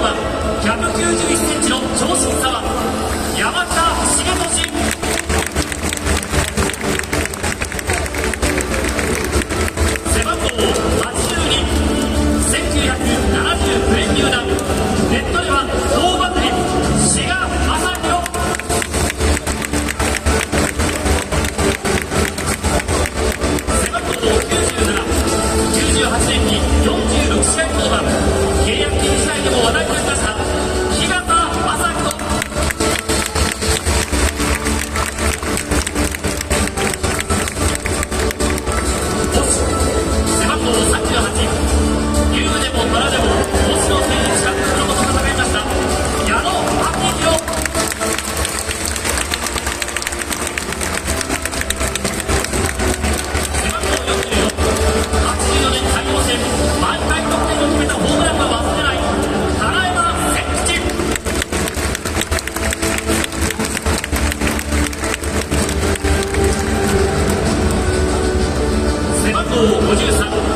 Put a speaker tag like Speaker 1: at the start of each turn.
Speaker 1: 191cm の長身差は山田重俊背番号821979年入団ネットでは大番組志賀浅弘背番号9798年に46試合登板。契約いう話題としました。我我这个是